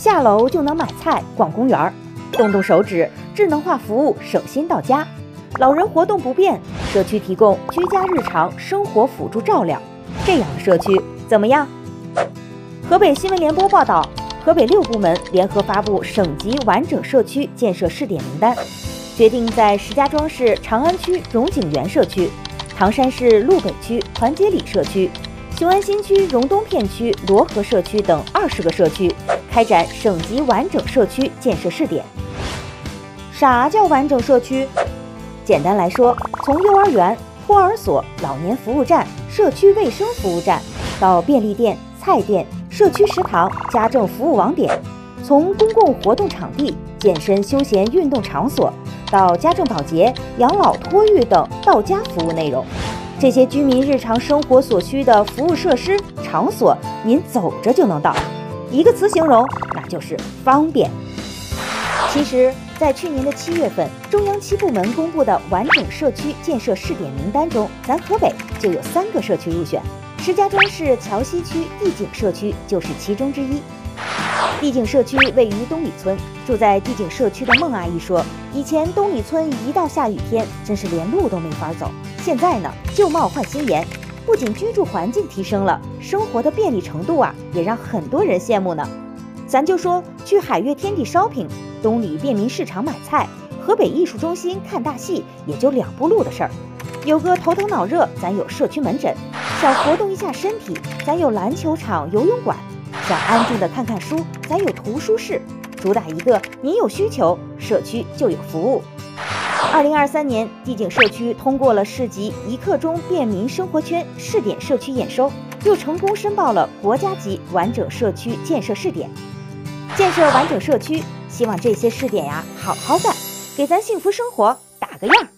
下楼就能买菜、逛公园儿，动动手指，智能化服务省心到家。老人活动不便，社区提供居家日常生活辅助照料，这样的社区怎么样？河北新闻联播报道，河北六部门联合发布省级完整社区建设试点名单，决定在石家庄市长安区荣景园社区、唐山市路北区团结里社区、雄安新区荣东片区罗河社区等二十个社区开展省级完整社区建设试点。啥叫完整社区？简单来说，从幼儿园、托儿所、老年服务站、社区卫生服务站，到便利店、菜店、社区食堂、家政服务网点；从公共活动场地、健身休闲运动场所，到家政保洁、养老托育等到家服务内容，这些居民日常生活所需的服务设施场所，您走着就能到。一个词形容，那就是方便。其实。在去年的七月份，中央七部门公布的完整社区建设试点名单中，咱河北就有三个社区入选，石家庄市桥西区地景社区就是其中之一。地景社区位于东里村，住在地景社区的孟阿姨说，以前东里村一到下雨天，真是连路都没法走。现在呢，旧貌换新颜，不仅居住环境提升了，生活的便利程度啊，也让很多人羡慕呢。咱就说去海悦天地 shopping、东里便民市场买菜、河北艺术中心看大戏，也就两步路的事儿。有个头疼脑热，咱有社区门诊；想活动一下身体，咱有篮球场、游泳馆；想安静的看看书，咱有图书室。主打一个，您有需求，社区就有服务。二零二三年，地景社区通过了市级一刻钟便民生活圈试点社区验收，又成功申报了国家级完整社区建设试点。建设完整社区，希望这些试点呀好好干，给咱幸福生活打个样。